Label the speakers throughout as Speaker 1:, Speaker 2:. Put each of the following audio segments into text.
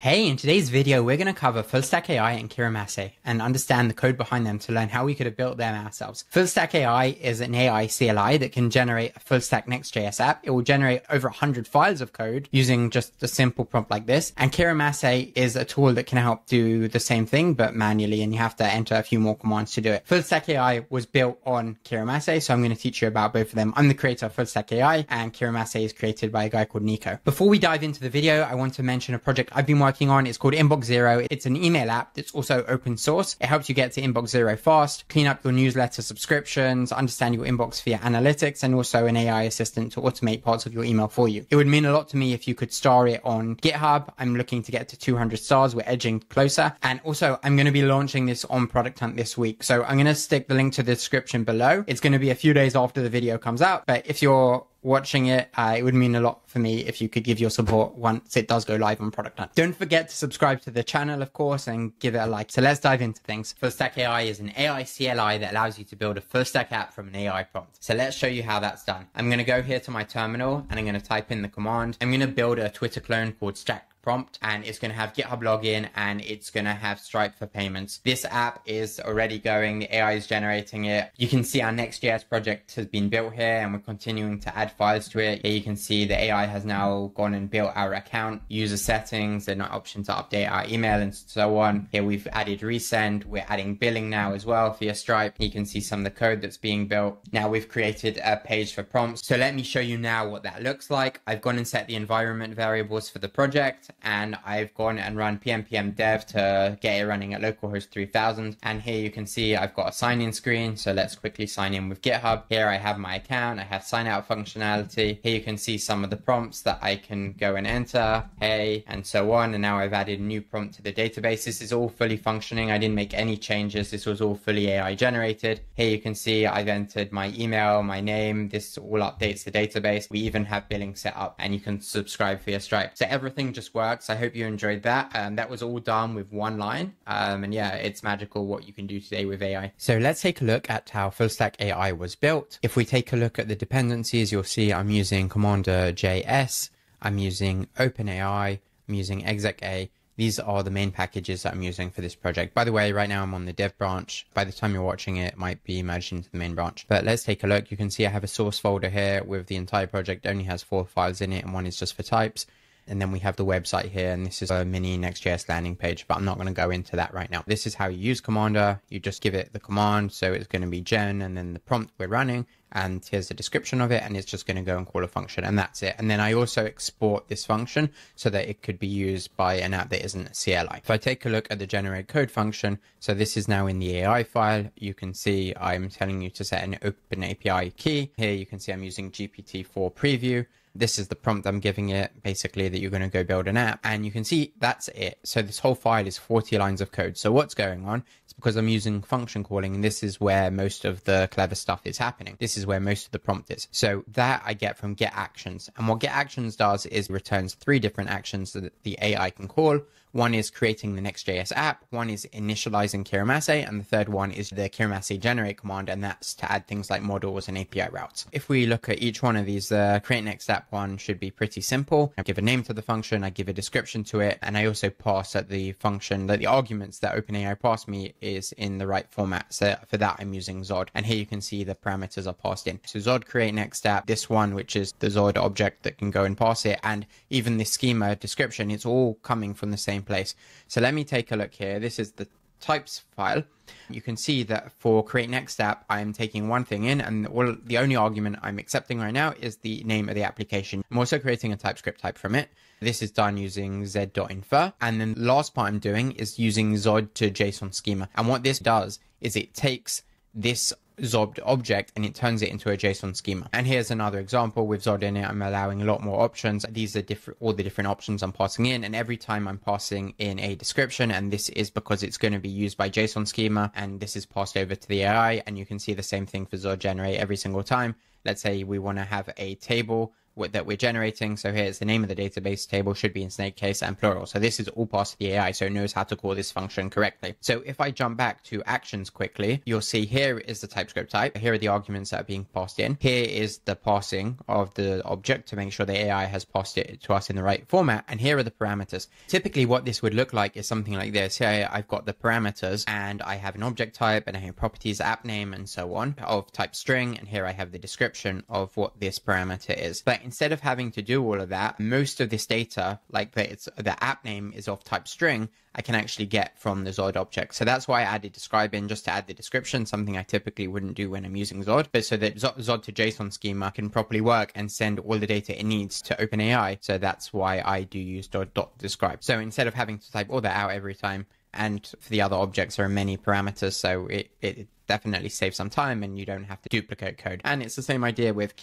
Speaker 1: Hey, in today's video, we're going to cover Fullstack AI and Kirimase and understand the code behind them to learn how we could have built them ourselves. Fullstack AI is an AI CLI that can generate a Fullstack Next.js app. It will generate over 100 files of code using just a simple prompt like this. And Kirimase is a tool that can help do the same thing, but manually, and you have to enter a few more commands to do it. Fullstack AI was built on Kirimase, so I'm going to teach you about both of them. I'm the creator of Fullstack AI, and Kirimase is created by a guy called Nico. Before we dive into the video, I want to mention a project I've been working working on. It's called Inbox Zero. It's an email app that's also open source. It helps you get to Inbox Zero fast, clean up your newsletter subscriptions, understand your inbox via analytics, and also an AI assistant to automate parts of your email for you. It would mean a lot to me if you could star it on GitHub. I'm looking to get to 200 stars. We're edging closer. And also, I'm going to be launching this on Product Hunt this week. So I'm going to stick the link to the description below. It's going to be a few days after the video comes out. But if you're watching it. Uh, it would mean a lot for me if you could give your support once it does go live on Product Hunt. Don't forget to subscribe to the channel, of course, and give it a like. So let's dive into things. Fullstack AI is an AI CLI that allows you to build a full stack app from an AI prompt. So let's show you how that's done. I'm going to go here to my terminal and I'm going to type in the command. I'm going to build a Twitter clone called Stack prompt and it's going to have GitHub login and it's going to have Stripe for payments. This app is already going. The AI is generating it. You can see our Next.js project has been built here and we're continuing to add files to it. Here you can see the AI has now gone and built our account, user settings, and an option to update our email and so on. Here we've added resend. We're adding billing now as well via Stripe. You can see some of the code that's being built. Now we've created a page for prompts. So let me show you now what that looks like. I've gone and set the environment variables for the project and I've gone and run pnpm dev to get it running at localhost 3000. And here you can see I've got a sign in screen. So let's quickly sign in with GitHub. Here I have my account. I have sign out functionality. Here you can see some of the prompts that I can go and enter, hey, and so on. And now I've added a new prompt to the database. This is all fully functioning. I didn't make any changes. This was all fully AI generated. Here you can see I've entered my email, my name. This all updates the database. We even have billing set up and you can subscribe via Stripe. So everything just works. I hope you enjoyed that. Um, that was all done with one line. Um, and yeah, it's magical what you can do today with AI. So let's take a look at how Fullstack AI was built. If we take a look at the dependencies, you'll see I'm using Commander JS. I'm using OpenAI. I'm using execa. These are the main packages that I'm using for this project. By the way, right now I'm on the dev branch. By the time you're watching it, it might be merged into the main branch. But let's take a look. You can see I have a source folder here with the entire project. It only has four files in it and one is just for types. And then we have the website here, and this is a mini Next.js landing page, but I'm not going to go into that right now. This is how you use Commander. You just give it the command, so it's going to be gen, and then the prompt we're running, and here's a description of it, and it's just going to go and call a function, and that's it. And then I also export this function so that it could be used by an app that isn't CLI. If I take a look at the generate code function, so this is now in the AI file, you can see I'm telling you to set an open API key. Here you can see I'm using GPT-4 preview this is the prompt I'm giving it, basically that you're going to go build an app. And you can see that's it. So this whole file is 40 lines of code. So what's going on? It's because I'm using function calling and this is where most of the clever stuff is happening. This is where most of the prompt is. So that I get from get actions. And what get actions does is returns three different actions that the AI can call. One is creating the Next.js app, one is initializing Kirimase, and the third one is the Kirimase generate command, and that's to add things like models and API routes. If we look at each one of these, the create next app one should be pretty simple. I give a name to the function, I give a description to it, and I also pass that the function, that the arguments that OpenAI pass me is in the right format. So for that, I'm using Zod. And here you can see the parameters are passed in. So Zod create next app, this one, which is the Zod object that can go and pass it, and even the schema description, it's all coming from the same same place. So let me take a look here. This is the types file. You can see that for create next app, I'm taking one thing in and all the only argument I'm accepting right now is the name of the application. I'm also creating a TypeScript type from it. This is done using z.infer. And then the last part I'm doing is using Zod to JSON schema. And what this does is it takes this Zod object and it turns it into a JSON schema. And here's another example with Zod in it. I'm allowing a lot more options. These are different, all the different options I'm passing in. And every time I'm passing in a description, and this is because it's going to be used by JSON schema and this is passed over to the AI. And you can see the same thing for Zod generate every single time. Let's say we want to have a table that we're generating. So here's the name of the database table should be in snake case and plural. So this is all part of the AI, so it knows how to call this function correctly. So if I jump back to actions quickly, you'll see here is the TypeScript type. Here are the arguments that are being passed in. Here is the passing of the object to make sure the AI has passed it to us in the right format. And here are the parameters. Typically what this would look like is something like this. Here I've got the parameters and I have an object type and I have properties, app name, and so on of type string. And here I have the description of what this parameter is. But instead of having to do all of that, most of this data, like the, it's, the app name is of type string, I can actually get from the Zod object. So that's why I added describe in just to add the description, something I typically wouldn't do when I'm using Zod, but so that Zod to JSON schema can properly work and send all the data it needs to OpenAI. So that's why I do use dot, dot describe. So instead of having to type all that out every time, and for the other objects there are many parameters, so it, it definitely saves some time and you don't have to duplicate code. And it's the same idea with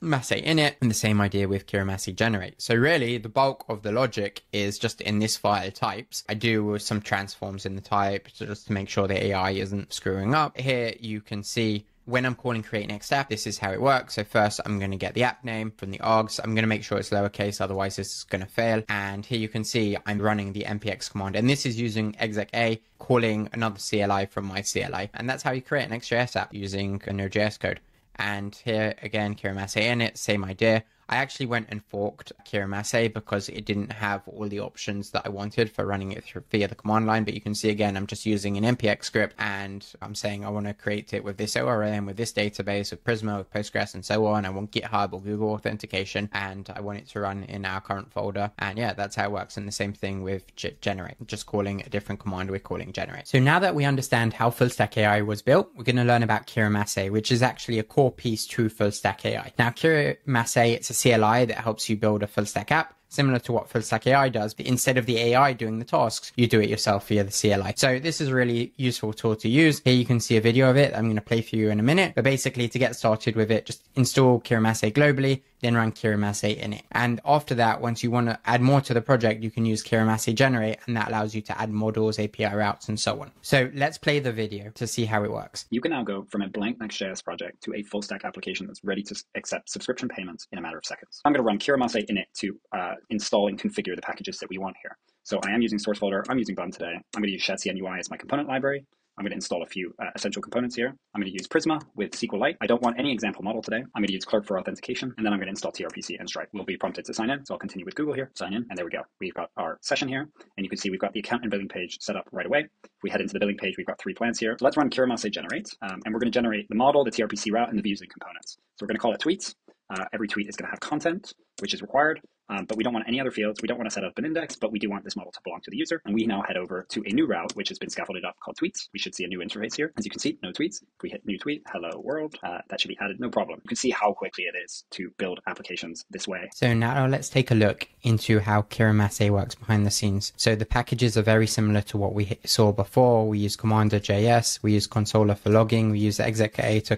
Speaker 1: Masse init and the same idea with Kirimase generate. So really the bulk of the logic is just in this file types. I do some transforms in the type just to make sure the AI isn't screwing up. Here you can see when I'm calling create next app, this is how it works. So first I'm going to get the app name from the args. I'm going to make sure it's lowercase, otherwise this is going to fail. And here you can see I'm running the npx command and this is using execa calling another CLI from my CLI. And that's how you create a Next.js app using a Node.js code. And here again, Kirimase init, same idea. I actually went and forked Kirimase because it didn't have all the options that I wanted for running it through via the command line. But you can see again, I'm just using an npx script and I'm saying I want to create it with this ORM, with this database, with Prisma, with Postgres, and so on. I want GitHub or Google authentication, and I want it to run in our current folder. And yeah, that's how it works. And the same thing with generate, just calling a different command we're calling generate. So now that we understand how full stack AI was built, we're going to learn about Kirimase, which is actually a core piece to full stack AI. Now, Kirimase, it's a CLI that helps you build a full stack app similar to what full stack AI does, but instead of the AI doing the tasks, you do it yourself via the CLI. So this is a really useful tool to use. Here you can see a video of it. I'm going to play for you in a minute, but basically to get started with it, just install Kirimase globally, then run init And after that, once you want to add more to the project, you can use Kirimase generate, and that allows you to add models, API routes, and so on. So let's play the video to see how it works.
Speaker 2: You can now go from a blank Next.js project to a full stack application that's ready to accept subscription payments in a matter of seconds. I'm going to run Kirimase init to uh, install and configure the packages that we want here. So I am using source folder. I'm using Bun today. I'm going to use Shadcn UI as my component library. I'm going to install a few uh, essential components here. I'm going to use Prisma with SQLite. I don't want any example model today. I'm going to use Clerk for authentication, and then I'm going to install TRPC and Stripe. We'll be prompted to sign in, so I'll continue with Google here, sign in, and there we go. We've got our session here, and you can see we've got the account and billing page set up right away. If we head into the billing page, we've got three plans here. So let's run Kirimase generate, um, and we're going to generate the model, the TRPC route, and the views and components. So we're going to call it tweets. Uh, every tweet is going to have content, which is required. Um, but we don't want any other fields. We don't want to set up an index, but we do want this model to belong to the user. And we now head over to a new route, which has been scaffolded up called tweets. We should see a new interface here. As you can see, no tweets. If we hit new tweet, hello world, uh, that should be added, no problem. You can see how quickly it is to build applications this way.
Speaker 1: So now let's take a look into how Kirimase works behind the scenes. So the packages are very similar to what we saw before. We use Commander.js, we use consola for logging, we use execa to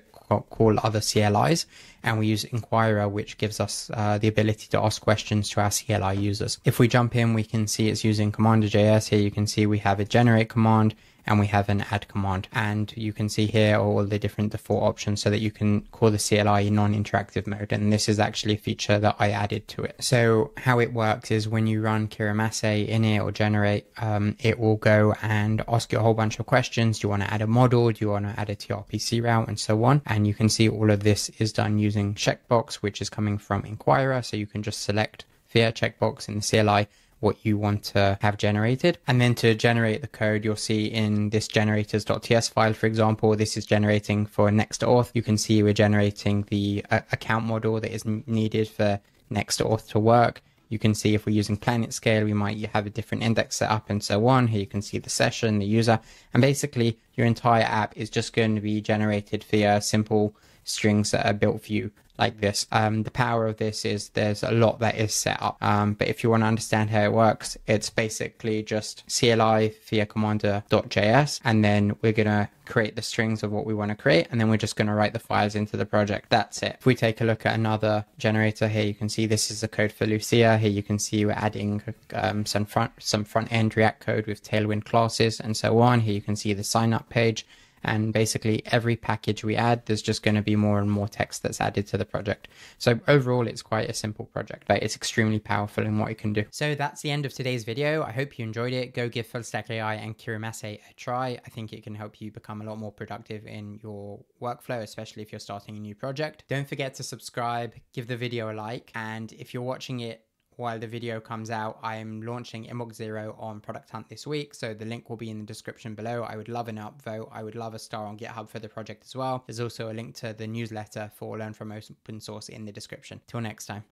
Speaker 1: call other CLIs, and we use Inquirer, which gives us uh, the ability to ask questions to our CLI users. If we jump in, we can see it's using Commander.js. Here you can see we have a generate command and we have an add command. And you can see here all the different default options so that you can call the CLI in non-interactive mode. And this is actually a feature that I added to it. So how it works is when you run Kirimase init or generate, um, it will go and ask you a whole bunch of questions. Do you want to add a model? Do you want to add a TRPC route and so on? And you can see all of this is done using checkbox, which is coming from Inquirer. So you can just select via checkbox in the CLI what you want to have generated. And then to generate the code, you'll see in this generators.ts file, for example, this is generating for NextAuth. You can see we're generating the uh, account model that is needed for NextAuth to work. You can see if we're using PlanetScale, we might have a different index set up and so on. Here you can see the session, the user, and basically your entire app is just going to be generated via simple strings that are built for you like this. Um, the power of this is there's a lot that is set up. Um, but if you want to understand how it works, it's basically just CLI via commander.js. And then we're going to create the strings of what we want to create. And then we're just going to write the files into the project. That's it. If we take a look at another generator here, you can see this is the code for Lucia. Here you can see we're adding um, some front, some front end React code with Tailwind classes and so on. Here you can see the sign up page And basically every package we add, there's just going to be more and more text that's added to the project. So overall, it's quite a simple project, but it's extremely powerful in what it can do. So that's the end of today's video. I hope you enjoyed it. Go give Full Stack AI and Kirimase a try. I think it can help you become a lot more productive in your workflow, especially if you're starting a new project. Don't forget to subscribe, give the video a like, and if you're watching it while the video comes out, I am launching Inbox Zero on Product Hunt this week, so the link will be in the description below. I would love an upvote. I would love a star on GitHub for the project as well. There's also a link to the newsletter for Learn from Open Source in the description. Till next time.